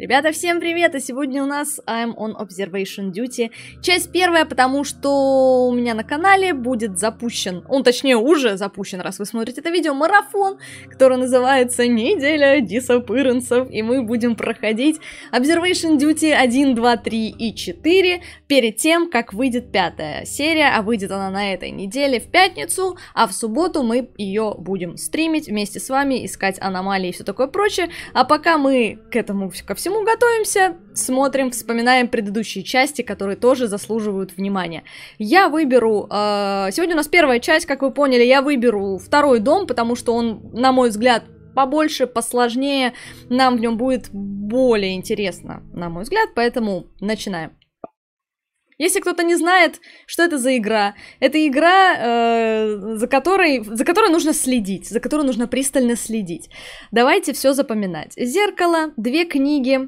Ребята, всем привет! И сегодня у нас I'm on Observation Duty. Часть первая, потому что у меня на канале будет запущен, он точнее уже запущен, раз вы смотрите это видео, марафон, который называется «Неделя дисапыренцев», и мы будем проходить Observation Duty 1, 2, 3 и 4 перед тем, как выйдет пятая серия, а выйдет она на этой неделе в пятницу, а в субботу мы ее будем стримить вместе с вами, искать аномалии и все такое прочее, а пока мы к этому ко всему всему готовимся, смотрим, вспоминаем предыдущие части, которые тоже заслуживают внимания. Я выберу... Э, сегодня у нас первая часть, как вы поняли, я выберу второй дом, потому что он, на мой взгляд, побольше, посложнее, нам в нем будет более интересно, на мой взгляд, поэтому начинаем. Если кто-то не знает, что это за игра, это игра, э, за, которой, за которой нужно следить, за которой нужно пристально следить. Давайте все запоминать. Зеркало, две книги,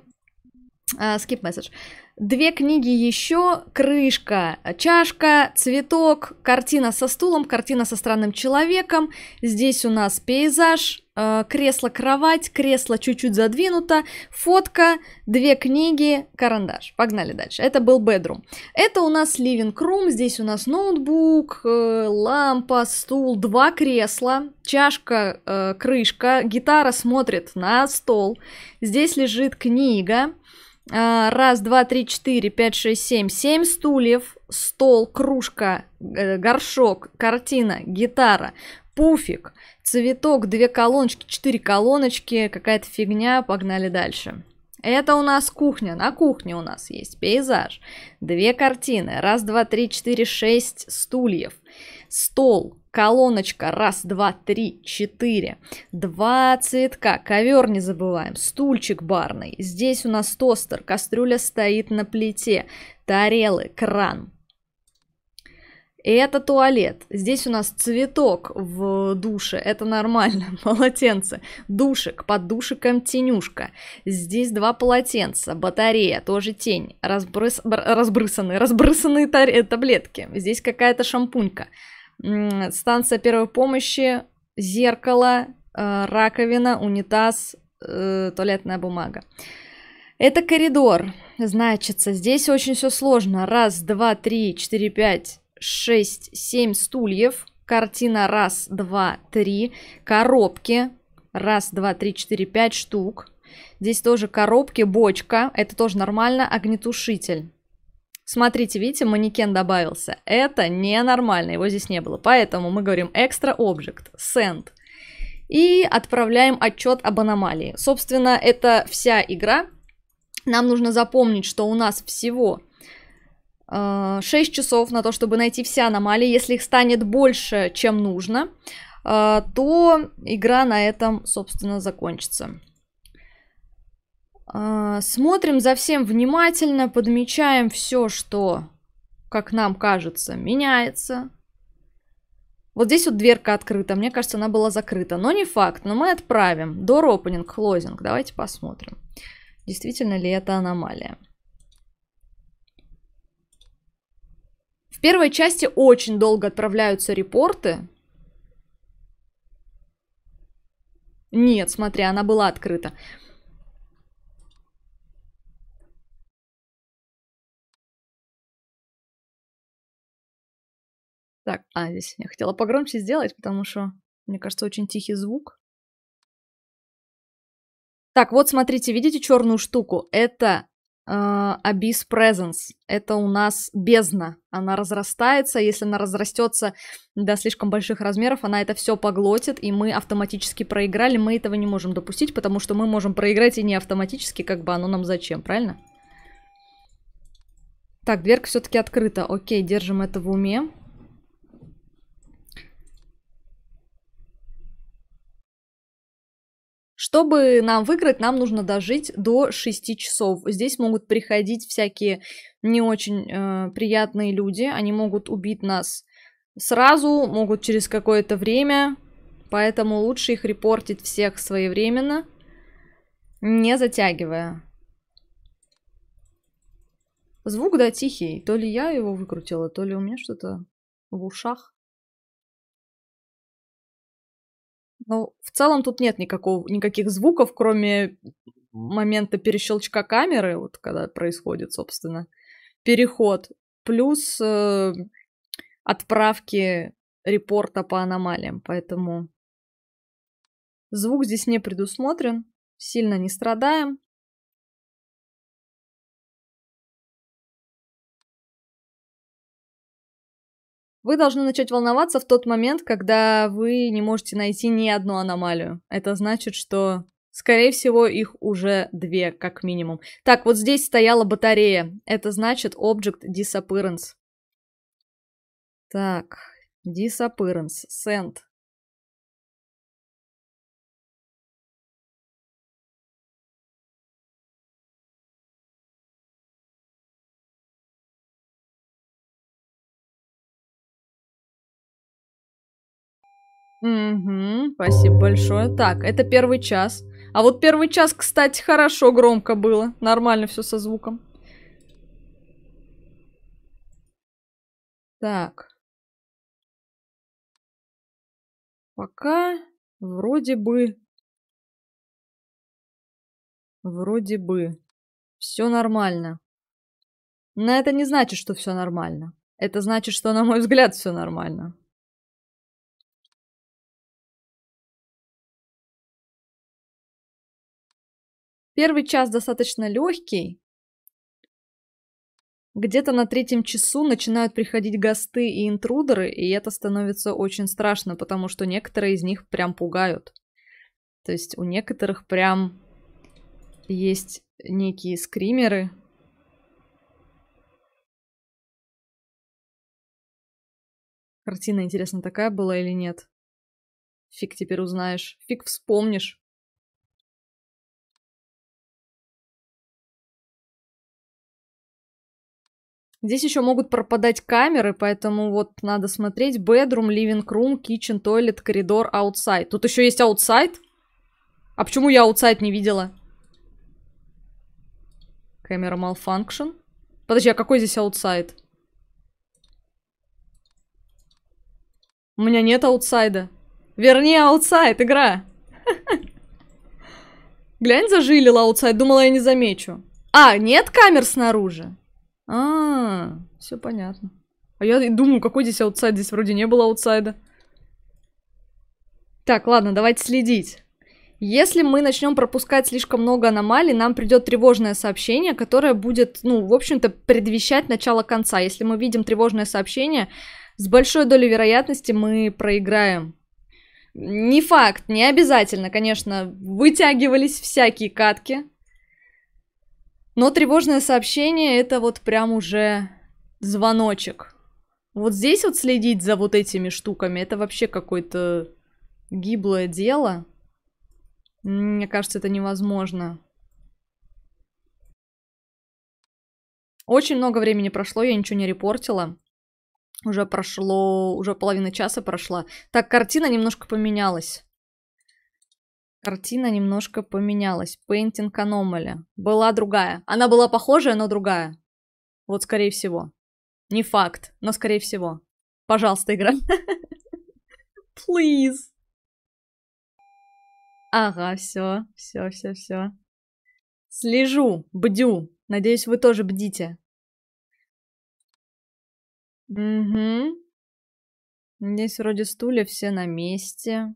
э, skip message. Две книги еще, крышка, чашка, цветок, картина со стулом, картина со странным человеком. Здесь у нас пейзаж, э, кресло-кровать, кресло чуть-чуть задвинуто, фотка, две книги, карандаш. Погнали дальше. Это был bedroom. Это у нас living room, здесь у нас ноутбук, э, лампа, стул, два кресла, чашка, э, крышка, гитара смотрит на стол. Здесь лежит книга, раз, два, три, четыре, пять, шесть, семь. Семь стульев, стол, кружка, э, горшок, картина, гитара, пуфик, цветок, две колоночки, четыре колоночки, какая-то фигня, погнали дальше. Это у нас кухня. На кухне у нас есть пейзаж. Две картины. Раз, два, три, четыре, шесть стульев. Стол, колоночка, раз, два, три, четыре, два цветка, ковер не забываем, стульчик барный, здесь у нас тостер, кастрюля стоит на плите, тарелы, кран. Это туалет. Здесь у нас цветок в душе, это нормально, полотенце. Душик, под душиком тенюшка. Здесь два полотенца, батарея, тоже тень, разбрыс... разбрысанные, разбрысанные таблетки. Здесь какая-то шампунька станция первой помощи, зеркало, э, раковина, унитаз, э, туалетная бумага. Это коридор, значится, здесь очень все сложно. Раз, два, три, четыре, пять, шесть, семь стульев. Картина раз, два, три. Коробки. Раз, два, три, четыре, пять штук. Здесь тоже коробки, бочка. Это тоже нормально. Огнетушитель. Смотрите, видите, манекен добавился. Это ненормально, его здесь не было. Поэтому мы говорим extra object, send. И отправляем отчет об аномалии. Собственно, это вся игра. Нам нужно запомнить, что у нас всего э, 6 часов на то, чтобы найти все аномалии. Если их станет больше, чем нужно, э, то игра на этом, собственно, закончится. А, смотрим за всем внимательно, подмечаем все, что, как нам кажется, меняется. Вот здесь вот дверка открыта, мне кажется, она была закрыта, но не факт, но мы отправим. Door opening, closing, давайте посмотрим, действительно ли это аномалия. В первой части очень долго отправляются репорты. Нет, смотри, она была открыта. Так, а, здесь я хотела погромче сделать, потому что, мне кажется, очень тихий звук. Так, вот смотрите, видите черную штуку? Это э, Abyss Presence. Это у нас бездна. Она разрастается. Если она разрастется до слишком больших размеров, она это все поглотит, и мы автоматически проиграли. Мы этого не можем допустить, потому что мы можем проиграть и не автоматически, как бы оно нам зачем, правильно? Так, дверка все-таки открыта. Окей, держим это в уме. Чтобы нам выиграть, нам нужно дожить до 6 часов. Здесь могут приходить всякие не очень э, приятные люди. Они могут убить нас сразу, могут через какое-то время. Поэтому лучше их репортить всех своевременно, не затягивая. Звук, да, тихий. То ли я его выкрутила, то ли у меня что-то в ушах. Ну, в целом тут нет никакого, никаких звуков, кроме момента перещелчка камеры, вот когда происходит, собственно, переход, плюс э, отправки репорта по аномалиям. Поэтому звук здесь не предусмотрен, сильно не страдаем. Вы должны начать волноваться в тот момент, когда вы не можете найти ни одну аномалию. Это значит, что, скорее всего, их уже две, как минимум. Так, вот здесь стояла батарея. Это значит Object Disappearance. Так, Disappearance. Send. Угу, спасибо большое. Так, это первый час. А вот первый час, кстати, хорошо громко было. Нормально все со звуком. Так. Пока вроде бы... Вроде бы. Все нормально. Но это не значит, что все нормально. Это значит, что, на мой взгляд, все нормально. Первый час достаточно легкий. Где-то на третьем часу начинают приходить госты и интрудеры, и это становится очень страшно, потому что некоторые из них прям пугают. То есть у некоторых прям есть некие скримеры. Картина, интересно, такая была или нет? Фиг теперь узнаешь. Фиг вспомнишь. Здесь еще могут пропадать камеры, поэтому вот надо смотреть. Bedroom, living room, kitchen, toilet, коридор, outside. Тут еще есть outside? А почему я outside не видела? Камера malfunction. Подожди, а какой здесь outside? У меня нет outside а. Верни outside, игра. Глянь, зажилила outside, думала, я не замечу. А, нет камер снаружи? А, все понятно. А я думаю, какой здесь outside? Здесь вроде не было outside а. Так, ладно, давайте следить. Если мы начнем пропускать слишком много аномалий, нам придет тревожное сообщение, которое будет, ну, в общем-то, предвещать начало конца. Если мы видим тревожное сообщение, с большой долей вероятности мы проиграем. Не факт, не обязательно, конечно, вытягивались всякие катки. Но тревожное сообщение это вот прям уже звоночек. Вот здесь вот следить за вот этими штуками, это вообще какое-то гиблое дело. Мне кажется, это невозможно. Очень много времени прошло, я ничего не репортила. Уже прошло, уже половина часа прошла. Так, картина немножко поменялась. Картина немножко поменялась. Painting Anomaly. Была другая. Она была похожая, но другая. Вот скорее всего. Не факт, но скорее всего. Пожалуйста, игра. Please. Ага, все, все, все, все. Слежу, бдю. Надеюсь, вы тоже бдите. Угу. Здесь вроде стулья все на месте.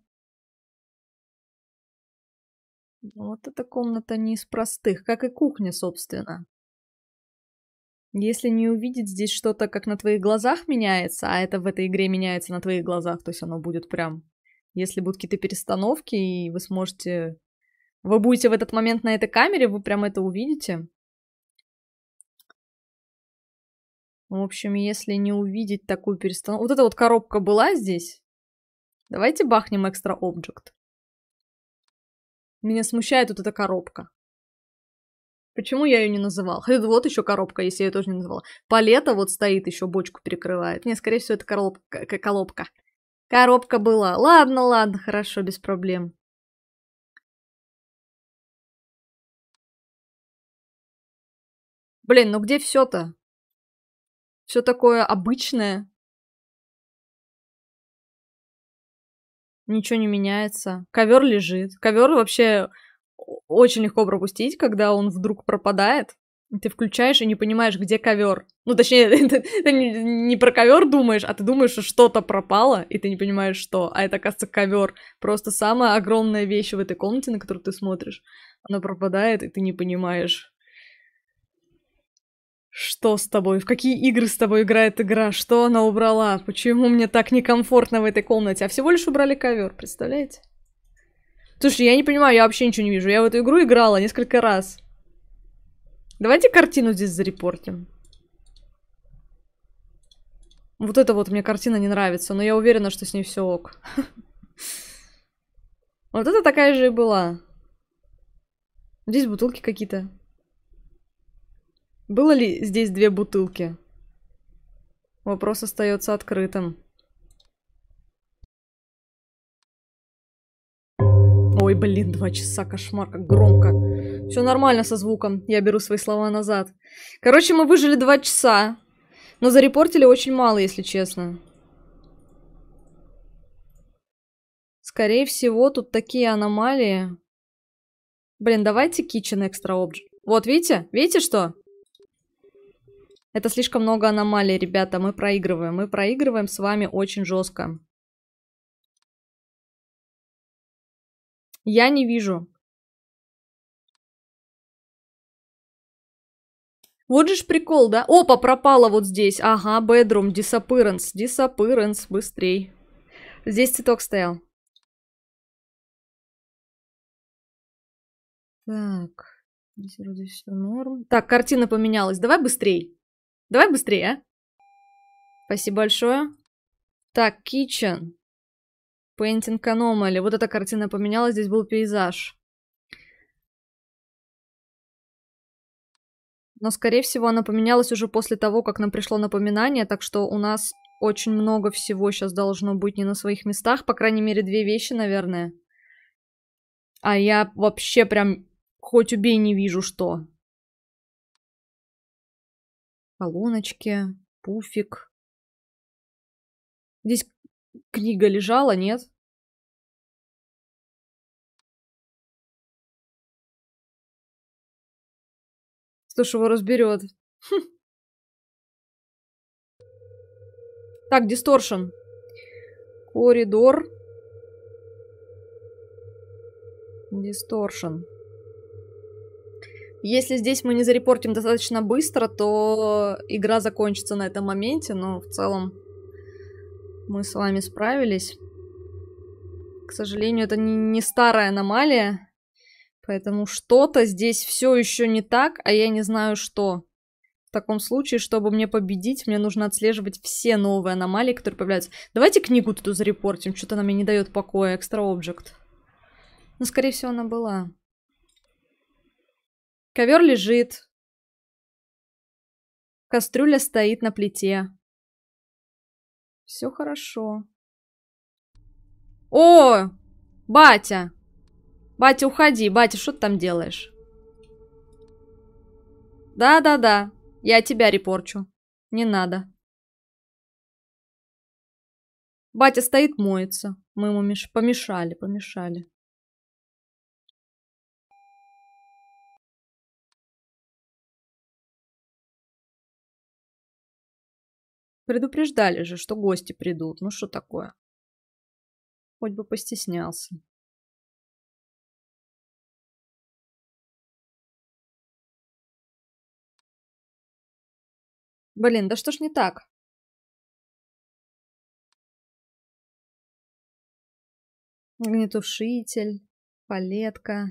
Вот эта комната не из простых, как и кухня, собственно. Если не увидеть здесь что-то, как на твоих глазах меняется, а это в этой игре меняется на твоих глазах, то есть оно будет прям... Если будут какие-то перестановки, и вы сможете... Вы будете в этот момент на этой камере, вы прям это увидите. В общем, если не увидеть такую перестановку... Вот эта вот коробка была здесь. Давайте бахнем экстра объект. Меня смущает вот эта коробка. Почему я ее не называл? Вот еще коробка, если я ее тоже не называла. Палета вот стоит, еще бочку перекрывает. Не, скорее всего, это коробка. Коробка. Коробка была. Ладно, ладно, хорошо, без проблем. Блин, ну где все-то? Все такое обычное. Ничего не меняется. Ковер лежит. Ковер вообще очень легко пропустить, когда он вдруг пропадает. Ты включаешь и не понимаешь, где ковер. Ну, точнее, ты, ты не, про ковер думаешь, а ты думаешь, что что-то пропало, и ты не понимаешь, что. А это, оказывается, ковер. Просто самая огромная вещь в этой комнате, на которую ты смотришь. Она пропадает, и ты не понимаешь, что с тобой, в какие игры с тобой играет игра, что она убрала, почему мне так некомфортно в этой комнате. А всего лишь убрали ковер, представляете? Слушай, я не понимаю, я вообще ничего не вижу. Я в эту игру играла несколько раз. Давайте картину здесь зарепортим. Вот эта вот мне картина не нравится, но я уверена, что с ней все ок. Вот это такая же и была. Здесь бутылки какие-то. Было ли здесь две бутылки? Вопрос остается открытым. Ой, блин, два часа, кошмар, как громко. Все нормально со звуком, я беру свои слова назад. Короче, мы выжили два часа, но зарепортили очень мало, если честно. Скорее всего, тут такие аномалии. Блин, давайте kitchen extra object. Вот, видите? Видите что? Это слишком много аномалий, ребята, мы проигрываем. Мы проигрываем с вами очень жестко. Я не вижу. Вот же ж прикол, да? Опа, пропала вот здесь. Ага, bedroom, disappearance. Disappearance, быстрей. Здесь цветок стоял. Так, здесь вроде все норм. Так, картина поменялась. Давай быстрей. Давай быстрее? Спасибо большое. Так, kitchen. Painting Anomaly. Вот эта картина поменялась, здесь был пейзаж. Но, скорее всего, она поменялась уже после того, как нам пришло напоминание, так что у нас очень много всего сейчас должно быть не на своих местах. По крайней мере, две вещи, наверное. А я вообще прям хоть убей не вижу, что. Колоночки, пуфик. Здесь книга лежала, нет? Кто ж его разберет? Так, дисторшн. Коридор. Дисторшн. Если здесь мы не зарепортим достаточно быстро, то игра закончится на этом моменте, но в целом мы с вами справились. К сожалению, это не старая аномалия, поэтому что-то здесь все еще не так, а я не знаю что. В таком случае, чтобы мне победить, мне нужно отслеживать все новые аномалии, которые появляются. Давайте книгу тут зарепортим, что-то она мне не дает покоя, экстра объект. Ну, скорее всего, она была. Ковер лежит. Кастрюля стоит на плите. Все хорошо. О! Батя! Батя, уходи. Батя, что ты там делаешь? Да-да-да. Я тебя репорчу. Не надо. Батя стоит, моется. Мы ему меш... помешали, помешали. Предупреждали же, что гости придут. Ну что такое? Хоть бы постеснялся. Блин, да что ж не так? Огнетушитель, палетка.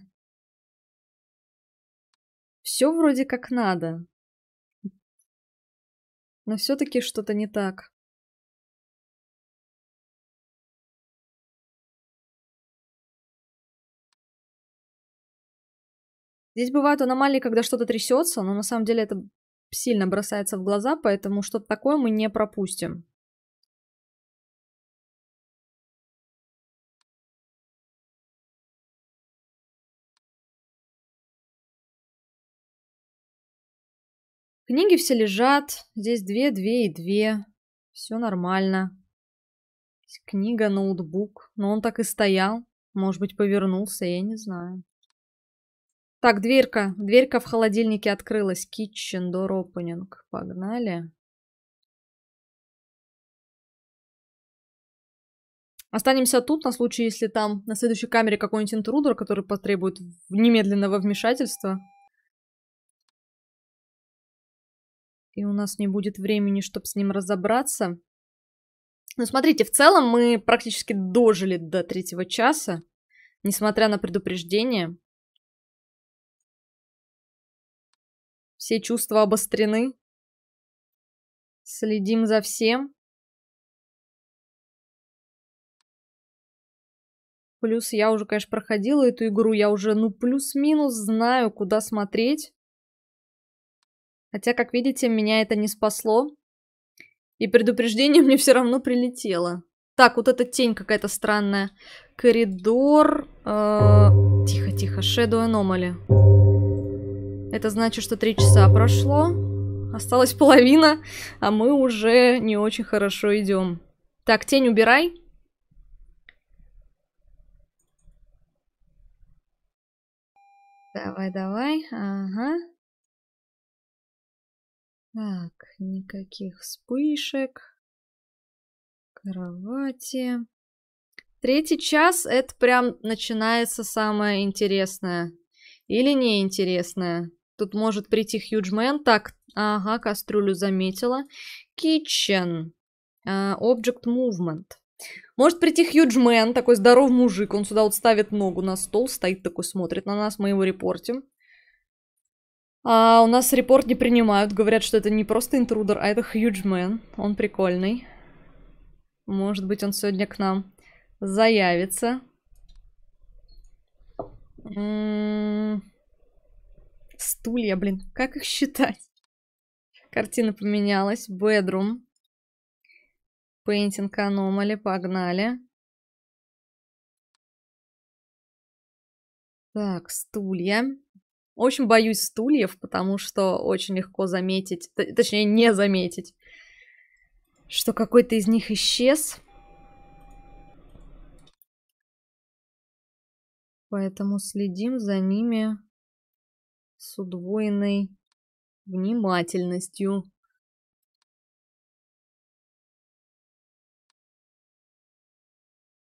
Все вроде как надо. Но все-таки что-то не так. Здесь бывают аномалии, когда что-то трясется, но на самом деле это сильно бросается в глаза, поэтому что-то такое мы не пропустим. Книги все лежат. Здесь две, две и две. Все нормально. Книга, ноутбук. Но он так и стоял. Может быть, повернулся, я не знаю. Так, дверька. Дверька в холодильнике открылась. Kitchen door opening. Погнали. Останемся тут на случай, если там на следующей камере какой-нибудь интрудер, который потребует немедленного вмешательства. И у нас не будет времени, чтобы с ним разобраться. Ну, смотрите, в целом мы практически дожили до третьего часа, несмотря на предупреждение. Все чувства обострены. Следим за всем. Плюс я уже, конечно, проходила эту игру, я уже, ну, плюс-минус знаю, куда смотреть. Хотя, как видите, меня это не спасло. И предупреждение мне все равно прилетело. Так, вот эта тень какая-то странная. Коридор... Тихо-тихо, э... Shadow Anomaly. Это значит, что три часа прошло. Осталась половина, а мы уже не очень хорошо идем. Так, тень убирай. Давай, давай. Ага. Так, никаких вспышек. Кровати. Третий час это прям начинается самое интересное. Или неинтересное. Тут может прийти Хьюджмен. Так, ага, кастрюлю заметила. Kitchen. Uh, object movement. Может прийти Хьюджмен, такой здоровый мужик, он сюда вот ставит ногу на стол, стоит такой, смотрит на нас, мы его репортим. А у нас репорт не принимают, говорят, что это не просто интрудер, а это Хьюджмен, он прикольный. Может быть, он сегодня к нам заявится. М -м -м Стулья, блин, как их считать? Картина поменялась. Bedroom. Painting Anomaly, погнали. Так, стулья. Очень боюсь стульев, потому что очень легко заметить, точнее не заметить, что какой-то из них исчез. Поэтому следим за ними с удвоенной внимательностью.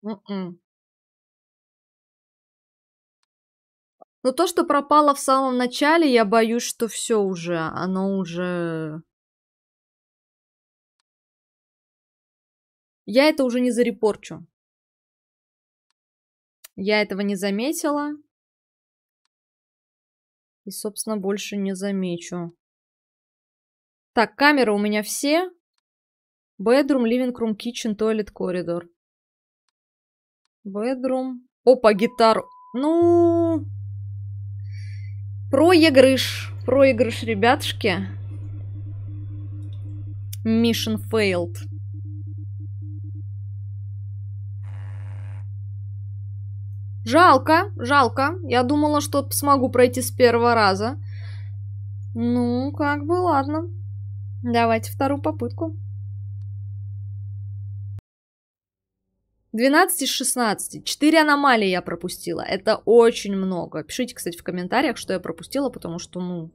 М-м. Но то, что пропало в самом начале, я боюсь, что все уже, оно уже... Я это уже не зарепорчу. Я этого не заметила. И, собственно, больше не замечу. Так, камеры у меня все. Bedroom, living room, kitchen, toilet, corridor. Bedroom. Опа, гитару. Ну... Проигрыш. Проигрыш, ребятушки. Mission failed. Жалко, жалко. Я думала, что смогу пройти с первого раза. Ну, как бы, ладно. Давайте вторую попытку. 12 из 16. 4 аномалии я пропустила. Это очень много. Пишите, кстати, в комментариях, что я пропустила, потому что, ну,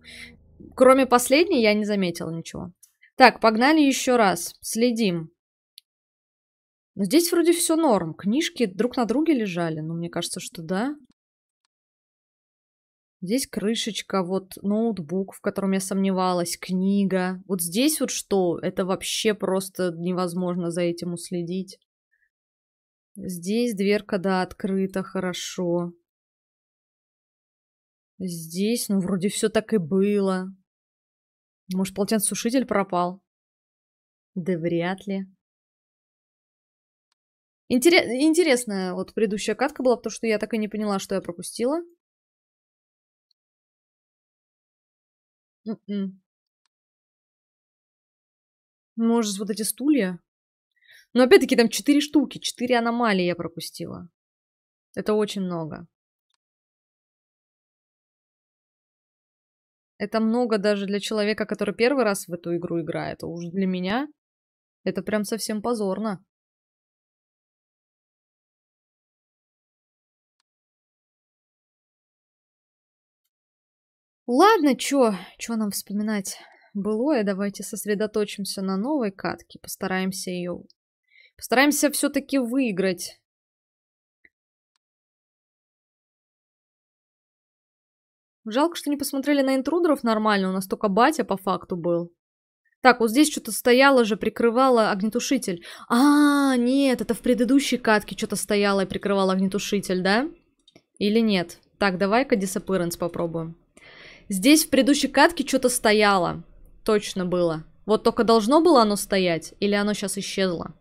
кроме последней я не заметила ничего. Так, погнали еще раз. Следим. Но здесь вроде все норм. Книжки друг на друге лежали. Ну, мне кажется, что да. Здесь крышечка, вот ноутбук, в котором я сомневалась, книга. Вот здесь вот что? Это вообще просто невозможно за этим уследить. Здесь дверка, да, открыта, хорошо. Здесь, ну, вроде все так и было. Может, полотенцесушитель пропал? Да вряд ли. Интерес... Интересная вот предыдущая катка была, потому что я так и не поняла, что я пропустила. М-м. Может, вот эти стулья? Но опять-таки там четыре штуки, четыре аномалии я пропустила. Это очень много. Это много даже для человека, который первый раз в эту игру играет. А уж для меня это прям совсем позорно. Ладно, чё, чё нам вспоминать? Былое, давайте сосредоточимся на новой катке, постараемся ее... Постараемся все-таки выиграть. Жалко, что не посмотрели на интрудеров нормально, у нас только батя по факту был. Так, вот здесь что-то стояло же, прикрывало огнетушитель. А, нет, это в предыдущей катке что-то стояло и прикрывало огнетушитель, да? Или нет? Так, давай-ка Disappearance попробуем. Здесь в предыдущей катке что-то стояло. Точно было. Вот только должно было оно стоять, или оно сейчас исчезло?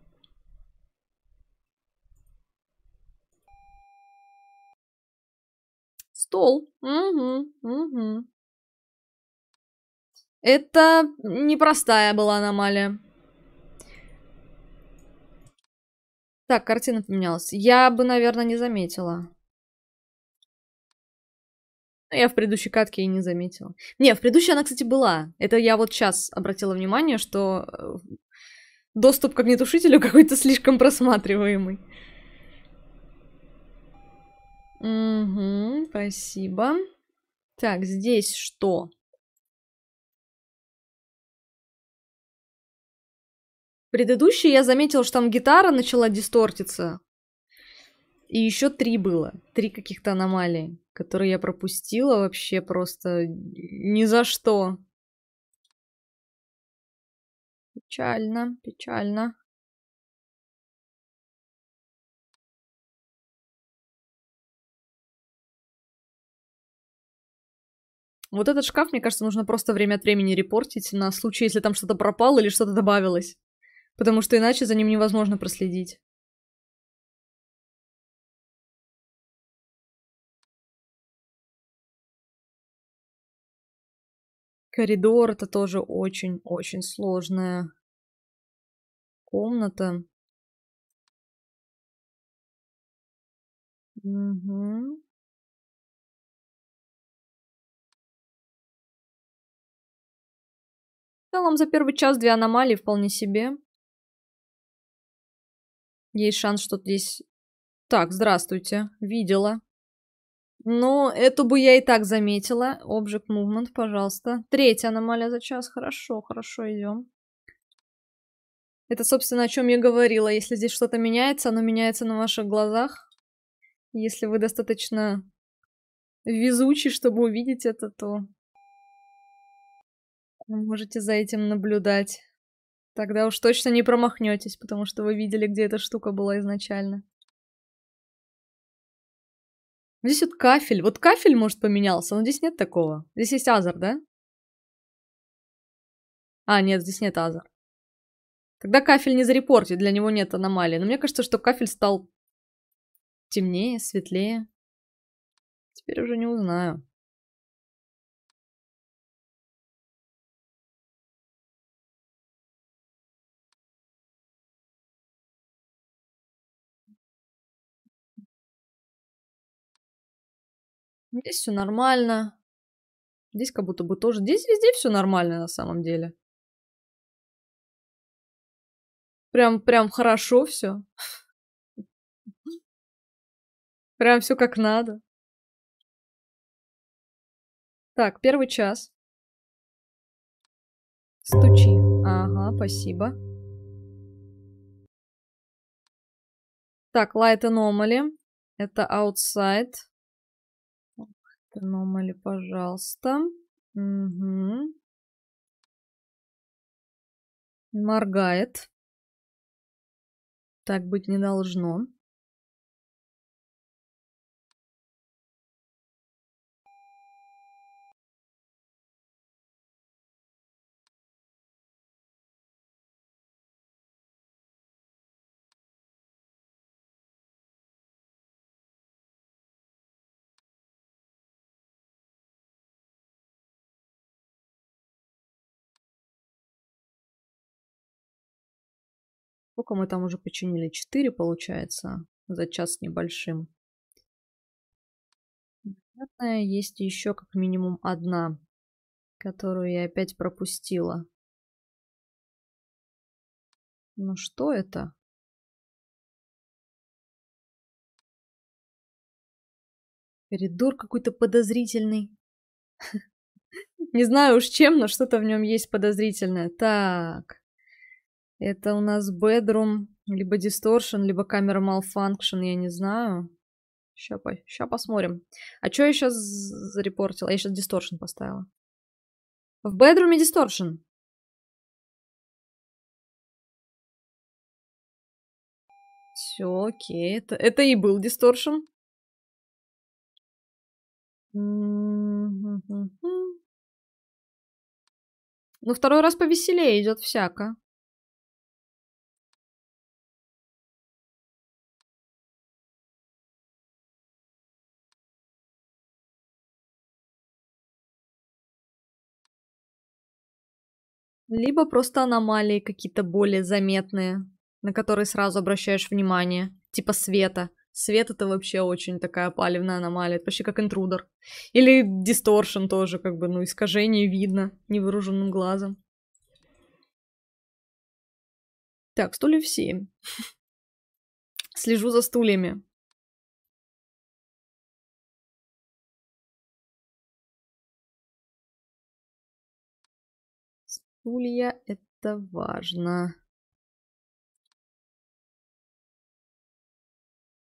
Стол. Угу, угу. Это непростая была аномалия. Так, картина поменялась. Я бы, наверное, не заметила. Я в предыдущей катке и не заметила. Не, в предыдущей она, кстати, была. Это я вот сейчас обратила внимание, что э, доступ к огнетушителю какой-то слишком просматриваемый. Угу, спасибо. Так, здесь что? Предыдущий я заметила, что там гитара начала дистортиться. И еще три было. Три каких-то аномалии, которые я пропустила вообще просто ни за что. Печально, печально. Вот этот шкаф, мне кажется, нужно просто время от времени репортить на случай, если там что-то пропало или что-то добавилось. Потому что иначе за ним невозможно проследить. Коридор это тоже очень-очень сложная комната. Угу. В целом за первый час две аномалии вполне себе. Есть шанс, что здесь... Так, здравствуйте. Видела. Но эту бы я и так заметила. Object Movement, пожалуйста. Третья аномалия за час. Хорошо, хорошо, идем. Это, собственно, о чем я говорила. Если здесь что-то меняется, оно меняется на ваших глазах. Если вы достаточно везучий, чтобы увидеть это, то вы можете за этим наблюдать. Тогда уж точно не промахнетесь, потому что вы видели, где эта штука была изначально. Здесь вот кафель. Вот кафель, может, поменялся, но здесь нет такого. Здесь есть азер, да? А, нет, здесь нет азер. Тогда кафель не зарепортит, для него нет аномалии. Но мне кажется, что кафель стал темнее, светлее. Теперь уже не узнаю. Здесь все нормально. Здесь как будто бы тоже... Здесь везде все нормально на самом деле. Прям, прям хорошо все. Прям все как надо. Так, первый час. Стучи. Ага, спасибо. Так, Light Anomaly. Это Outside. Anomaly, пожалуйста. Угу. Моргает. Так быть не должно. Сколько мы там уже починили? Четыре, получается, за час небольшим. Наверное, есть еще как минимум одна, которую я опять пропустила. Ну что это? Коридор какой-то подозрительный. Не знаю уж чем, но что-то в нем есть подозрительное. Так. Это у нас bedroom, либо distortion, либо камера malfunction, я не знаю. Сейчас, по... сейчас посмотрим. А что я сейчас зарепортила? Я сейчас distortion поставила. В bedroom distortion. Все, окей. Это, это и был distortion. Ну, второй раз повеселее идет всяко. Либо просто аномалии какие-то более заметные, на которые сразу обращаешь внимание. Типа света. Свет это вообще очень такая палевная аномалия. Это почти как интрудер. Или дисторшн тоже, как бы, ну, искажение видно невооруженным глазом. Так, стульев 7. Слежу за стульями. Стулья это важно.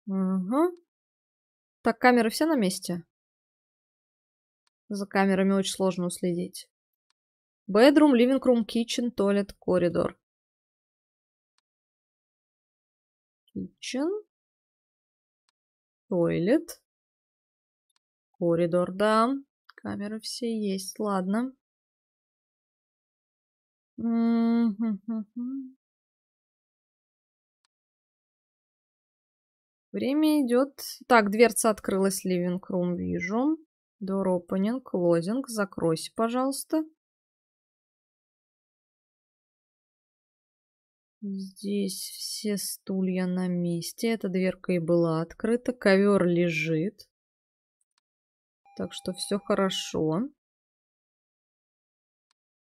Угу. Так, камеры все на месте? За камерами очень сложно уследить. Bedroom, living room, kitchen, toilet, коридор. Kitchen. Toilet. Коридор, да. Камеры все есть, ладно. Время идет. Так, дверца открылась, living room вижу. Door opening, closing. Закройся, пожалуйста. Здесь все стулья на месте. Эта дверка и была открыта. Ковер лежит. Так что все хорошо.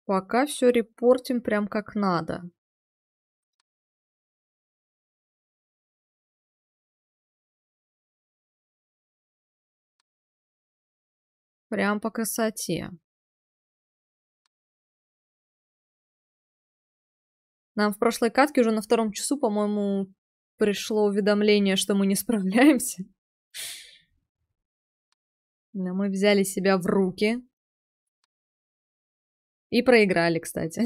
Пока все репортим прям как надо. Прям по красоте. Нам в прошлой катке уже на втором часу, по-моему, пришло уведомление, что мы не справляемся. Но мы взяли себя в руки. И проиграли, кстати.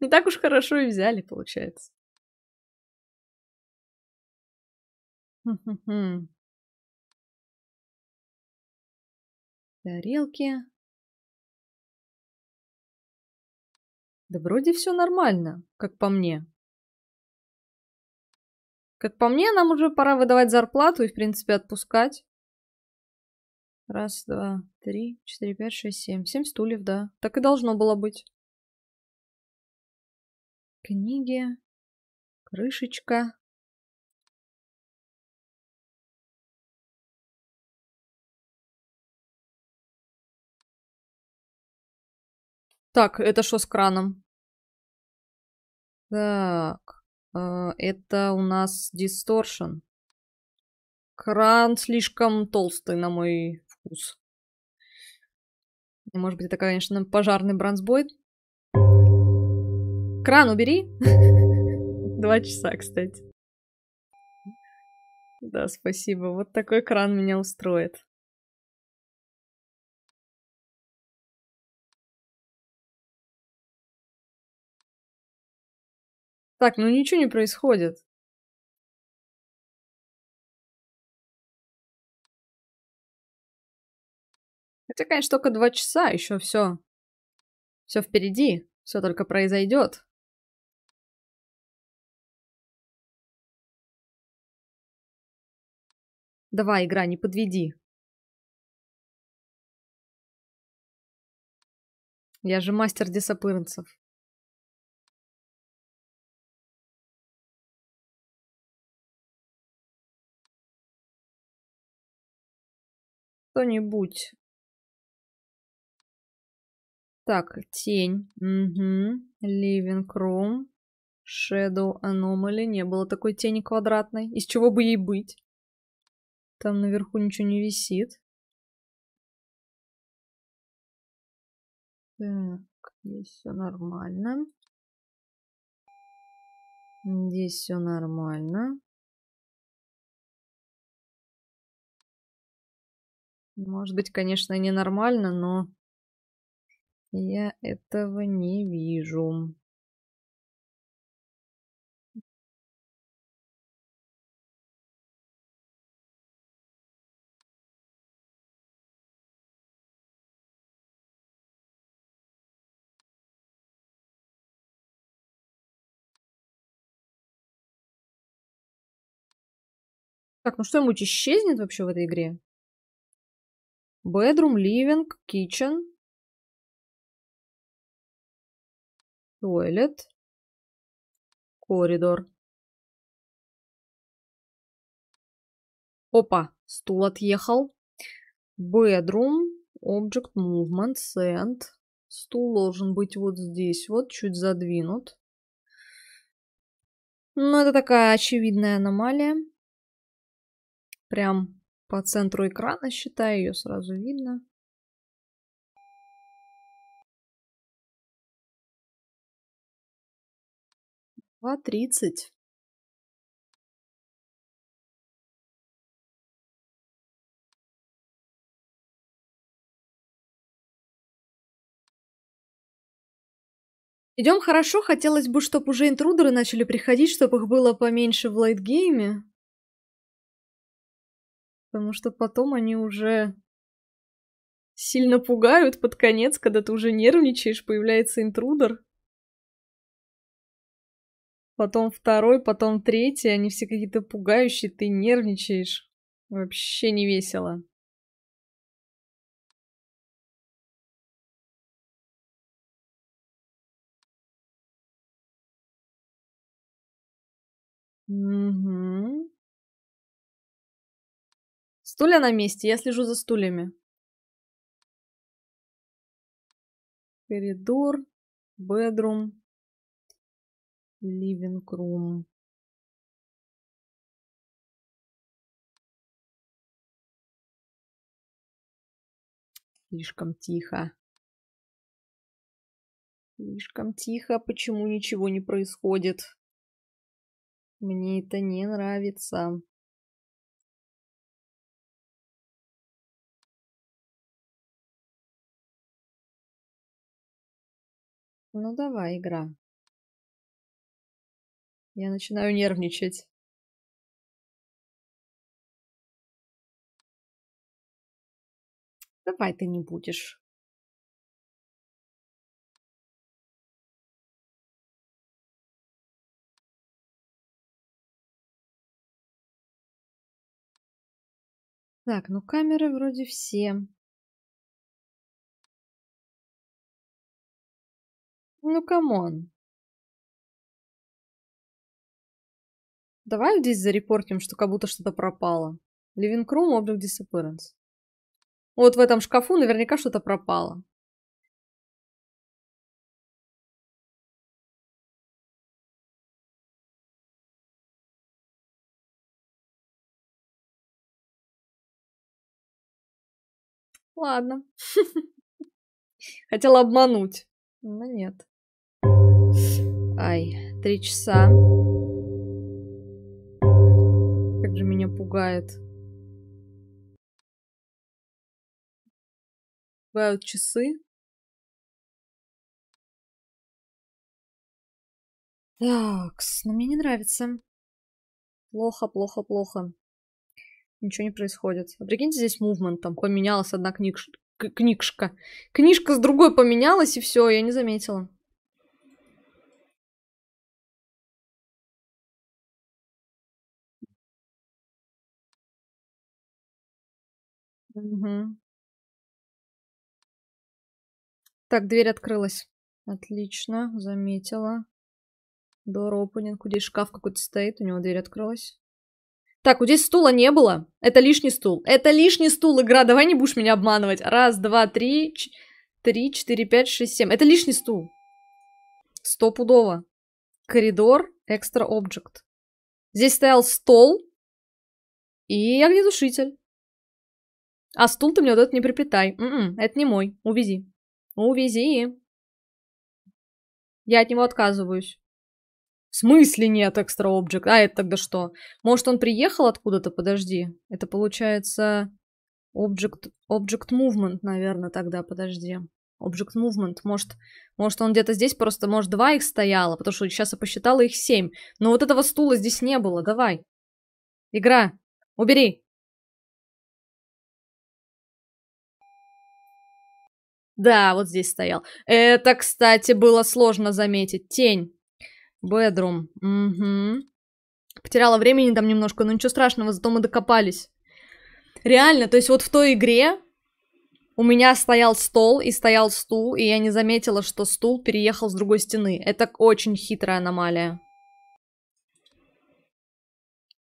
Не так уж хорошо и взяли, получается. Тарелки. Да вроде все нормально, как по мне. Как по мне, нам уже пора выдавать зарплату и, в принципе, отпускать. Раз, два, три, четыре, пять, шесть, семь. Семь стульев, да. Так и должно было быть. Книги. Крышечка. Так, это что с краном? Так, э, это у нас дисторшн. Кран слишком толстый на мой вкус. Может быть, это, конечно, пожарный бронзбойд. Кран убери. Два часа, кстати. Да, спасибо. Вот такой кран меня устроит. Так, ну ничего не происходит. Хотя, конечно, только два часа, еще все. Все впереди, все только произойдет. Давай, игра, не подведи. Я же мастер десапырнцев. Кто-нибудь. Так, тень. Угу. Living room. Shadow Anomaly. Не было такой тени квадратной. Из чего бы ей быть? Там наверху ничего не висит. Так, здесь все нормально. Здесь все нормально. Может быть, конечно, ненормально, но я этого не вижу. Так, ну что-нибудь исчезнет вообще в этой игре? Bedroom, living, kitchen. Toilet. Коридор. Опа, стул отъехал. Bedroom, object movement, send. Стул должен быть вот здесь, вот чуть задвинут. Ну, это такая очевидная аномалия. Прям по центру экрана, считаю, ее сразу видно. Два тридцать. Идем хорошо, хотелось бы, чтобы уже интрудеры начали приходить, чтобы их было поменьше в лайтгейме. Потому что потом они уже сильно пугают под конец, когда ты уже нервничаешь, появляется интрудер. Потом второй, потом третий, они все какие-то пугающие, ты нервничаешь. Вообще не весело. Угу. Стулья на месте, я слежу за стульями. Коридор, bedroom, living room. Слишком тихо. Слишком тихо, почему ничего не происходит? Мне это не нравится. Ну давай, игра. Я начинаю нервничать. Давай ты не будешь. Так, ну камеры вроде все. Ну, come on. Давай здесь зарепортим, что как будто что-то пропало. Living room, object disappearance. Вот в этом шкафу наверняка что-то пропало. Ладно. Хотела обмануть. Но нет. Ай, три часа. Как же меня пугает. Пугают часы. Так, но мне не нравится. Плохо, плохо, плохо. Ничего не происходит. А прикиньте, здесь мувмент, там поменялась одна книжка. Книжка. Книжка с другой поменялась, и все, я не заметила. Угу. Так, дверь открылась. Отлично, заметила. Door opening. Здесь шкаф какой-то стоит, у него дверь открылась. Так, вот здесь стула не было. Это лишний стул. Это лишний стул, игра. Давай не будешь меня обманывать. Раз, два, три, три, четыре, пять, шесть, семь. Это лишний стул. Стопудово. Коридор, экстра объект. Здесь стоял стол и огнетушитель. А стул ты мне вот этот не приплетай. М-м, это не мой. Увези. Увези. Я от него отказываюсь. В смысле нет экстра объект? А это тогда что? Может, он приехал откуда-то? Подожди. Это получается object, object movement, наверное, тогда. Подожди. Object movement. Может, может он где-то здесь просто, может, два их стояло, потому что сейчас я посчитала их семь. Но вот этого стула здесь не было. Давай. Игра. Убери. Да, вот здесь стоял. Это, кстати, было сложно заметить. Тень. Бедрум. Угу. Потеряла времени там немножко, но ничего страшного, зато мы докопались. Реально, то есть вот в той игре у меня стоял стол и стоял стул, и я не заметила, что стул переехал с другой стены. Это очень хитрая аномалия.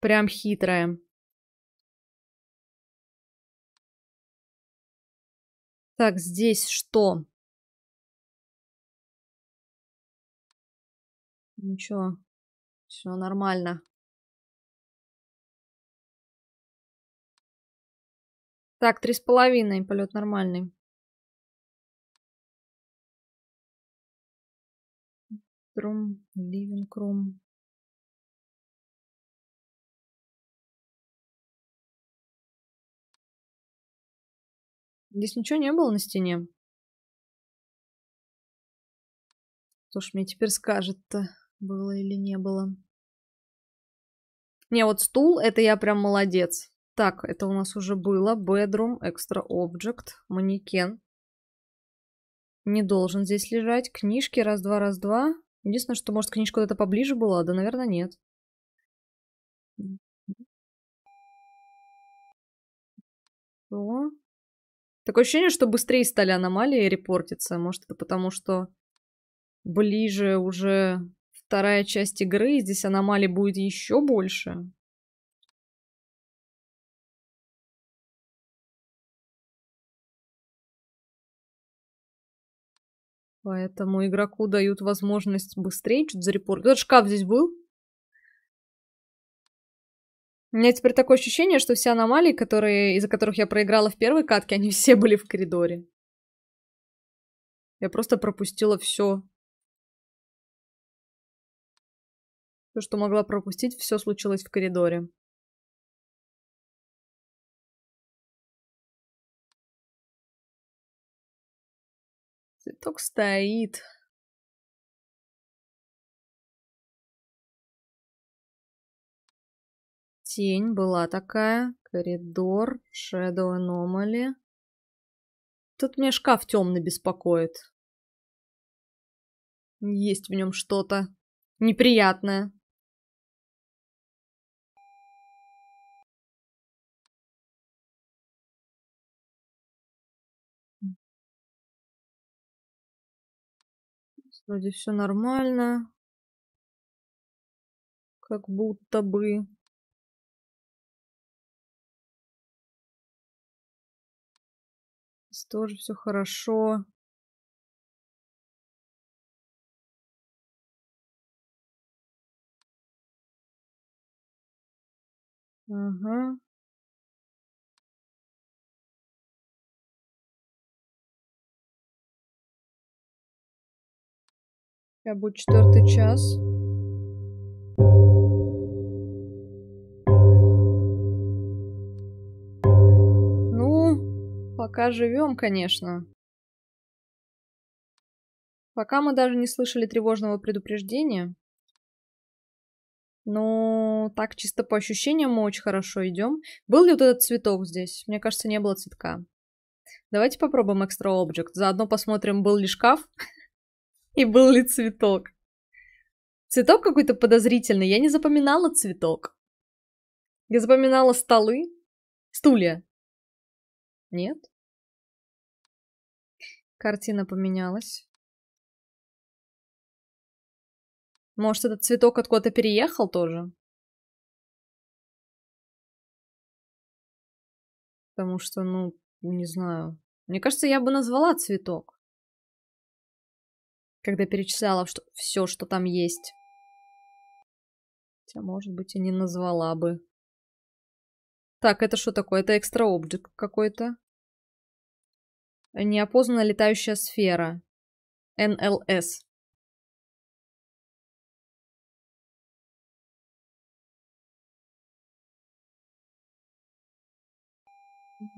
Прям хитрая. Так, здесь что? Ничего. Все нормально. Так, три с половиной. Полет нормальный. Рум, ливинг рум. Здесь ничего не было на стене. Кто ж мне теперь скажет-то, было или не было. Не, вот стул, это я прям молодец. Так, это у нас уже было. Bedroom, extra object, манекен. Не должен здесь лежать. Книжки, раз-два, раз-два. Единственное, что, может, книжка куда-то поближе была? Да, наверное, нет. Что? Такое ощущение, что быстрее стали аномалии репортиться. Может, это потому, что ближе уже вторая часть игры, и здесь аномалий будет еще больше. Поэтому игроку дают возможность быстрее что-то зарепортить. Этот шкаф здесь был? У меня теперь такое ощущение, что все аномалии, которые, из-за которых я проиграла в первой катке, они все были в коридоре. Я просто пропустила все. Все, что могла пропустить, все случилось в коридоре. Цветок стоит. Тень была такая. Коридор. Shadow Anomaly. Тут мне шкаф темный беспокоит. Есть в нем что-то неприятное. Вроде все нормально. Как будто бы. Тоже все хорошо. Ага. Я будет четвертый час. Пока живем, конечно. Пока мы даже не слышали тревожного предупреждения. Но так чисто по ощущениям мы очень хорошо идем. Был ли вот этот цветок здесь? Мне кажется, не было цветка. Давайте попробуем экстра Object. Заодно посмотрим, был ли шкаф и был ли цветок. Цветок какой-то подозрительный. Я не запоминала цветок. Я запоминала столы, стулья. Нет? Картина поменялась. Может, этот цветок откуда-то переехал тоже? Потому что, ну, не знаю. Мне кажется, я бы назвала цветок. Когда перечисляла что, все, что там есть. Хотя, может быть, и не назвала бы. Так, это что такое? Это экстра объект какой-то. Неопознанная летающая сфера. НЛС.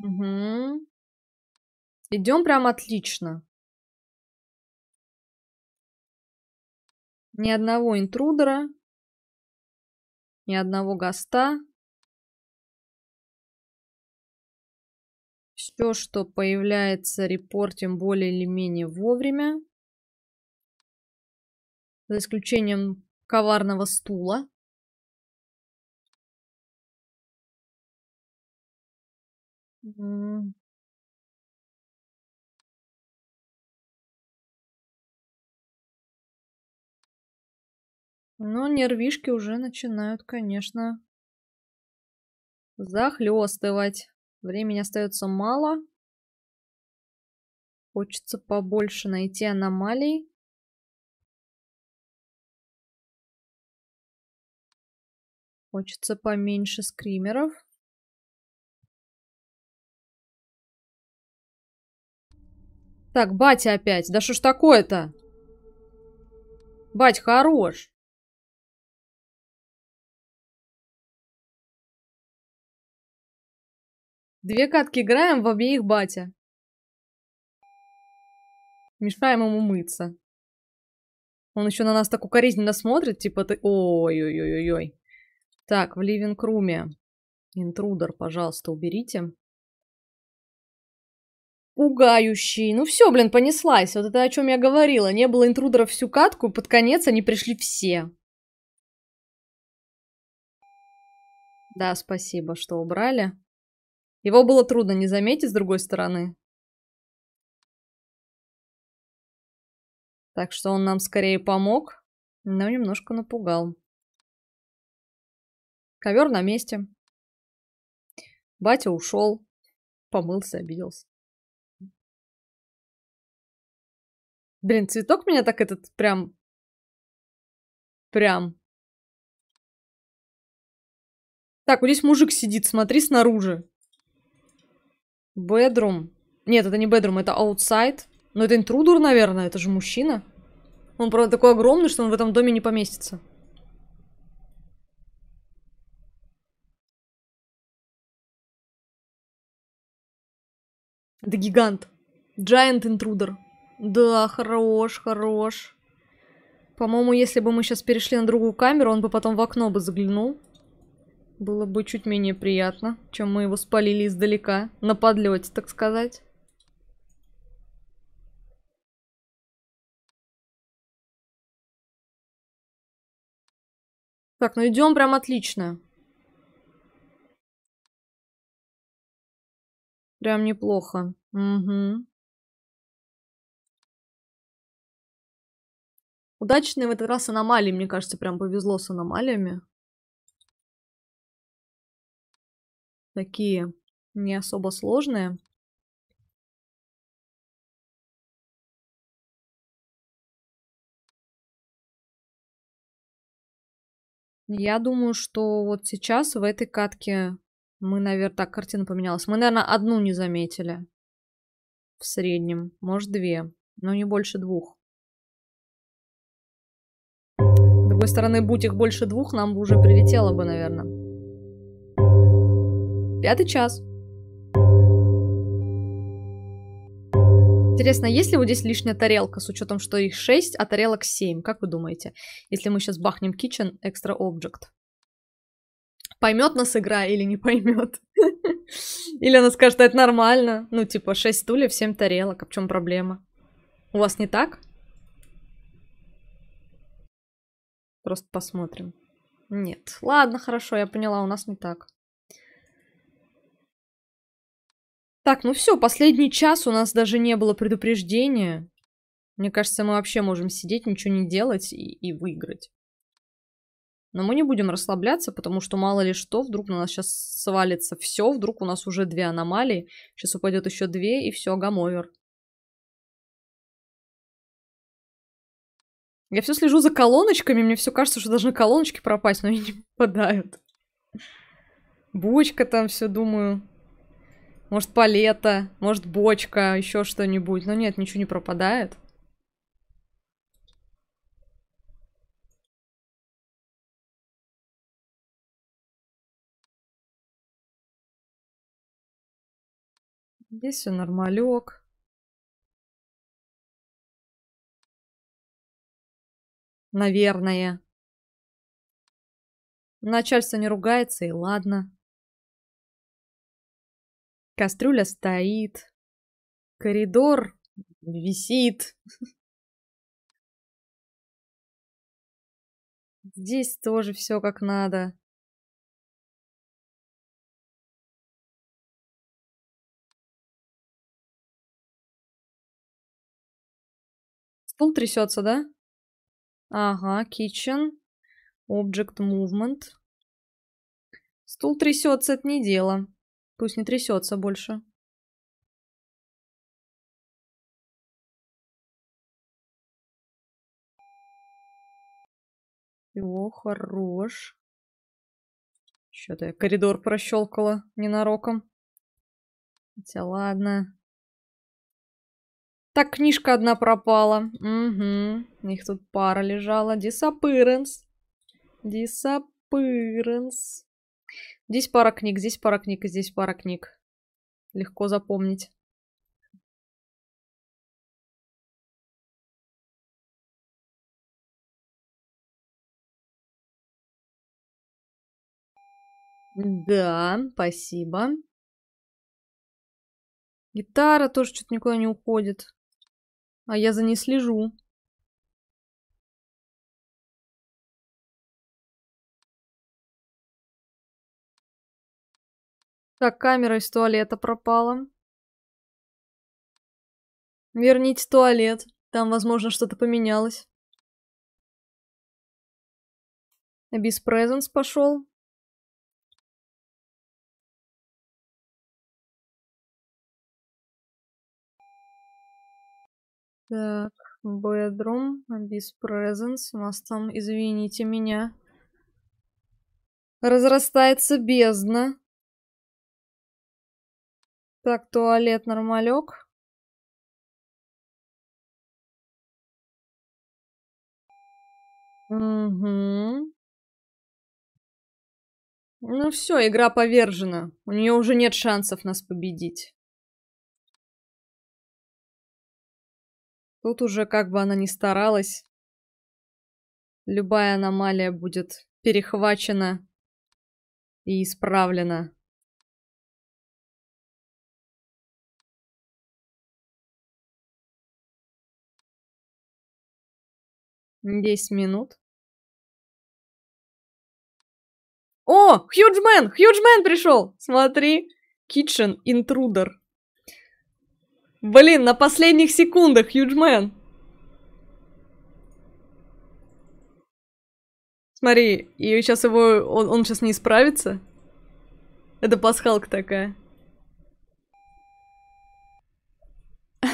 Угу. Идем прям отлично. Ни одного интрудера. Ни одного гаста. Все, что появляется, репортим более или менее вовремя. За исключением коварного стула. Ну, нервишки уже начинают, конечно, захлестывать. Времени остается мало. Хочется побольше найти аномалий. Хочется поменьше скримеров. Так, батя опять. Да что ж такое-то? Бать, хорош. Две катки играем, в обеих батя. Мешаем ему мыться. Он еще на нас так укоризненно смотрит, типа ты... Ой-ой-ой-ой-ой. Так, в ливинг-руме. Интрудер, пожалуйста, уберите. Пугающий. Ну все, блин, понеслась. Вот это о чем я говорила. Не было интрудеров всю катку, под конец они пришли все. Да, спасибо, что убрали. Его было трудно не заметить с другой стороны. Так что он нам скорее помог, но немножко напугал. Ковер на месте. Батя ушел. Помылся, обиделся. Блин, цветок меня так этот прям... Прям. Так, вот здесь мужик сидит, смотри снаружи. Бедрум. Нет, это не бедрум, это аутсайд. Но это интрудер, наверное, это же мужчина. Он, правда, такой огромный, что он в этом доме не поместится. Это гигант. Giant интрудер. Да, хорош, хорош. По-моему, если бы мы сейчас перешли на другую камеру, он бы потом в окно бы заглянул. Было бы чуть менее приятно, чем мы его спалили издалека, на подлете, так сказать. Так, ну идем прям отлично. Прям неплохо. Угу. Удачные в этот раз аномалии, мне кажется, прям повезло с аномалиями. Такие не особо сложные. Я думаю, что вот сейчас в этой катке мы, наверное, так, картина поменялась. Мы, наверное, одну не заметили. В среднем. Может, две. Но не больше двух. С другой стороны, будь их больше двух, нам бы уже прилетело бы, наверное. Пятый час. Интересно, есть ли вот здесь лишняя тарелка, с учетом, что их 6, а тарелок 7? Как вы думаете, если мы сейчас бахнем kitchen extra object? Поймет нас игра или не поймет? Или она скажет, это нормально? Ну, типа, 6 стульев, 7 тарелок, а в чем проблема? У вас не так? Просто посмотрим. Нет. Ладно, хорошо, я поняла, у нас не так. Так, ну все, последний час у нас даже не было предупреждения. Мне кажется, мы вообще можем сидеть, ничего не делать и, и выиграть. Но мы не будем расслабляться, потому что мало ли что, вдруг на нас сейчас свалится все, вдруг у нас уже две аномалии, сейчас упадет еще две, и все, гамовер. Я все слежу за колоночками, мне все кажется, что должны колоночки пропасть, но они не попадают. Бочка там все, думаю. Может, палета, может, бочка, еще что-нибудь. Но нет, ничего не пропадает. Здесь все нормалек. Наверное. Начальство не ругается, и ладно. Кастрюля стоит. Коридор висит. Здесь тоже все как надо. Стул трясется, да? Ага, kitchen. Object movement. Стул трясется, это не дело. Пусть не трясется больше. О, хорош. Что-то я коридор прощелкала ненароком. Хотя ладно. Так, книжка одна пропала. Угу. Их тут пара лежала. Disappearance. Disappearance. Здесь пара книг, здесь пара книг здесь пара книг. Легко запомнить. Да, спасибо. Гитара тоже что-то никуда не уходит. А я за ней слежу. Так, камера из туалета пропала. Верните туалет. Там, возможно, что-то поменялось. Без презенс пошел. Так, bedroom, без presence. У нас там, извините меня, разрастается бездна. Так, туалет нормалек. Угу. Ну все, игра повержена. У нее уже нет шансов нас победить. Тут уже как бы она ни старалась, любая аномалия будет перехвачена и исправлена. Десять минут. О, Хьюджмен! Хьюджмен пришел! Смотри. Kitchen Intruder. Блин, на последних секундах, Хьюджмен. Смотри, и сейчас его... Он, он сейчас не справится. Это пасхалка такая.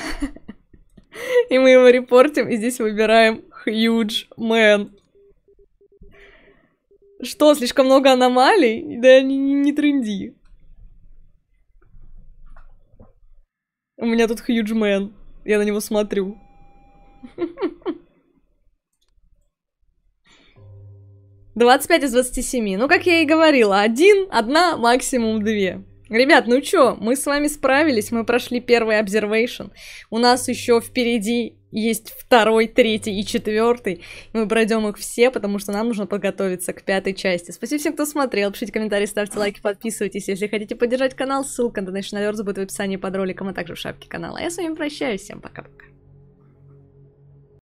И мы его репортим, и здесь выбираем Huge Man. Что, слишком много аномалий? Да не, не, тренди. У меня тут huge man. Я на него смотрю. Двадцать пять из двадцати семи. Ну, как я и говорила, один, одна, максимум две. Ребят, ну чё, мы с вами справились, мы прошли первый observation. У нас еще впереди есть второй, третий и четвертый. Мы пройдем их все, потому что нам нужно подготовиться к пятой части. Спасибо всем, кто смотрел. Пишите комментарии, ставьте лайки, подписывайтесь. Если хотите поддержать канал, ссылка на National Alerts будет в описании под роликом, а также в шапке канала. Я с вами прощаюсь. Всем пока-пока.